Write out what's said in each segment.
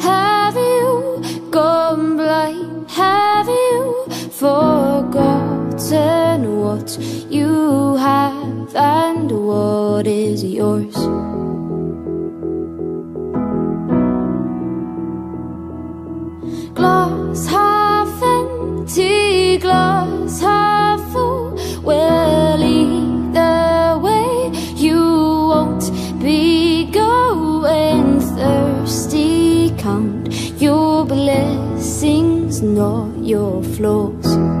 Have you gone blind? Have you forgotten what you have And what is yours? count your blessings, not your flaws.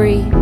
free.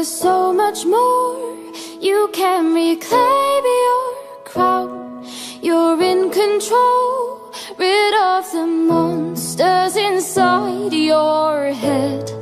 there's so much more. You can reclaim your crown. You're in control. Rid of the monsters inside your head.